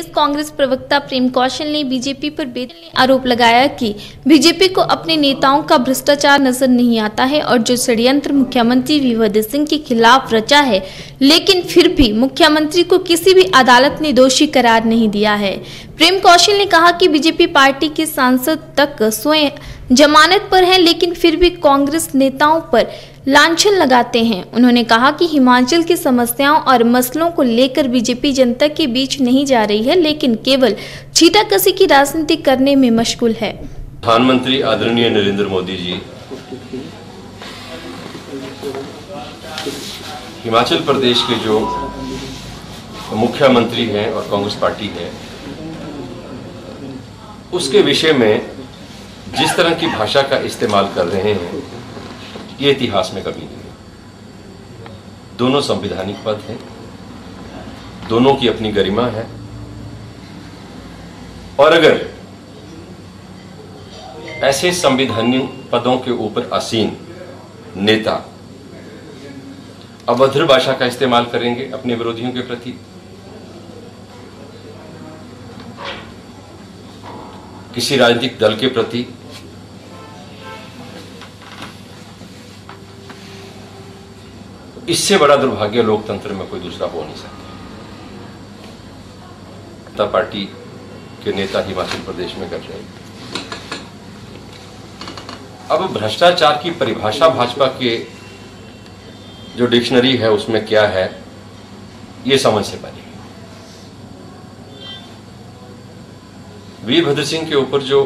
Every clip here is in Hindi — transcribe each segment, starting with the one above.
इस कांग्रेस प्रवक्ता प्रेम कौशल ने बीजेपी पर आरोप लगाया कि बीजेपी को अपने नेताओं का भ्रष्टाचार नज़र नहीं आता है और जो षड्यंत्र मुख्यमंत्री वीरभद्र सिंह के खिलाफ रचा है, लेकिन फिर भी मुख्यमंत्री को किसी भी अदालत ने दोषी करार नहीं दिया है। प्रेम कौशल ने कहा कि बीजेपी पार्टी के सांसद तक स्वयं जमानत पर हैं, लेकिन फिर भी कांग्रेस नेताओं पर लांछन लगाते हैं। उन्होंने कहा कि हिमाचल की समस्याओं और मसलों को लेकर बीजेपी जनता के बीच नहीं जा रही है, लेकिन केवल छीटाकसी की राजनीति करने में मशगूल है। प्रधानमंत्री आदरणीय नरेंद्र मोदी जी, हिमाचल प्रदेश के जो मुख्यमंत्री हैं और कांग्रेस पार्टी है, उसके विषय में जिस तरह की भाषा का इस्तेमाल कर रहे हैं, ये इतिहास में कभी नहीं दोनों संवैधानिक पद हैं, दोनों की अपनी गरिमा है। और अगर ऐसे संवैधानिक पदों के ऊपर आसीन नेता अभद्र भाषा का इस्तेमाल करेंगे अपने विरोधियों के प्रति किसी राजनीतिक दल के प्रति। इससे बड़ा दुर्भाग्य लोकतंत्र में कोई दूसरा हो नहीं सकता। जनता पार्टी के नेता हिमाचल प्रदेश में कर रहे हैं। अब भ्रष्टाचार की परिभाषा भाजपा के जो डिक्शनरी है, उसमें क्या है, ये समझ से पहले वीरभद्र सिंह के ऊपर जो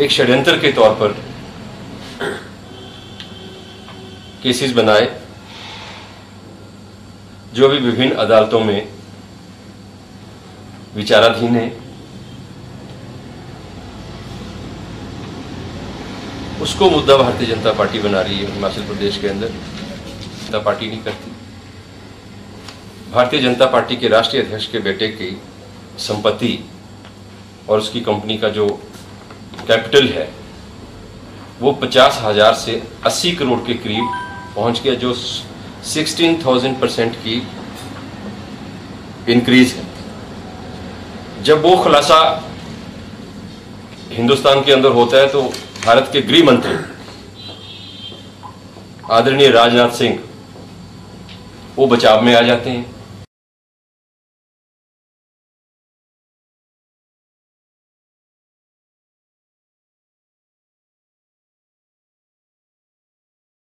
एक षड्यंत्र के तौर पर केसेस बनाए, जो भी विभिन्न अदालतों में विचाराधीन है, उसको मुद्दा भारतीय जनता पार्टी बना रही है, हिमाचल प्रदेश के अंदर। जनता पार्टी नहीं करती। भारतीय जनता पार्टी के राष्ट्रीय अध्यक्ष के बेटे की संपत्ति और उसकी कंपनी का जो कैपिटल है, वो पचास हज़ार से अस्सी करोड़ के करीब पहुँच गया, जो सिक्सटीन थाउज़ेंड परसेंट की इंक्रीज है। जब वो खुलासा हिंदुस्तान के अंदर होता है तो भारत के गृह मंत्री आदरणीय राजनाथ सिंह, वो बचाव में आ जाते हैं।